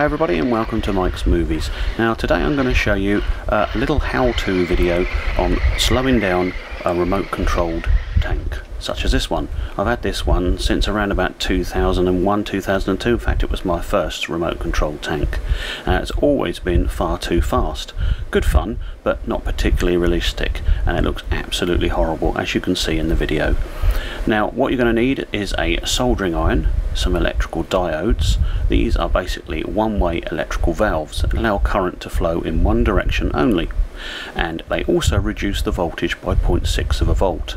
everybody and welcome to Mike's Movies. Now today I'm going to show you a little how-to video on slowing down a remote controlled tank such as this one. I've had this one since around about 2001, 2002. In fact, it was my first remote controlled tank. Uh, it's always been far too fast. Good fun, but not particularly realistic, and it looks absolutely horrible, as you can see in the video. Now, what you're going to need is a soldering iron, some electrical diodes. These are basically one-way electrical valves that allow current to flow in one direction only, and they also reduce the voltage by 0.6 of a volt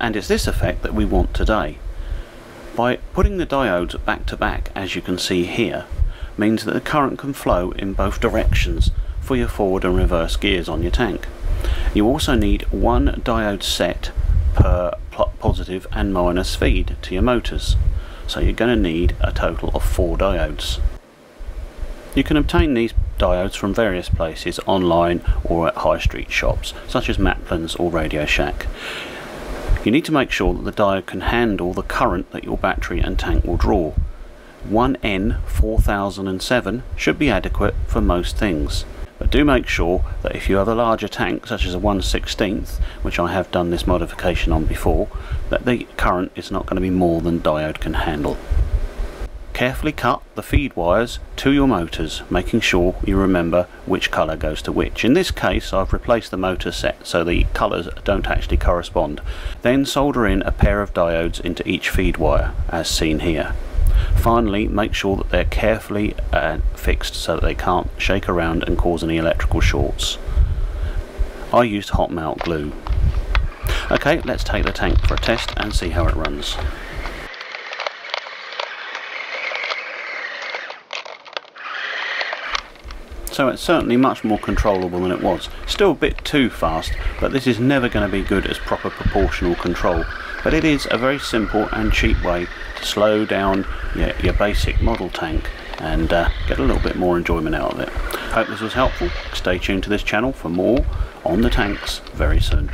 and it's this effect that we want today. By putting the diodes back to back as you can see here means that the current can flow in both directions for your forward and reverse gears on your tank. You also need one diode set per positive and minus feed to your motors so you're going to need a total of four diodes. You can obtain these diodes from various places online or at high street shops such as Maplin's or Radio Shack. You need to make sure that the diode can handle the current that your battery and tank will draw. 1N4007 should be adequate for most things. But do make sure that if you have a larger tank, such as a 1 16th, which I have done this modification on before, that the current is not going to be more than diode can handle. Carefully cut the feed wires to your motors, making sure you remember which colour goes to which. In this case I've replaced the motor set so the colours don't actually correspond. Then solder in a pair of diodes into each feed wire, as seen here. Finally, make sure that they're carefully uh, fixed so that they can't shake around and cause any electrical shorts. I used hot melt glue. Okay, let's take the tank for a test and see how it runs. so it's certainly much more controllable than it was. Still a bit too fast, but this is never going to be good as proper proportional control. But it is a very simple and cheap way to slow down your, your basic model tank and uh, get a little bit more enjoyment out of it. Hope this was helpful. Stay tuned to this channel for more on the tanks very soon.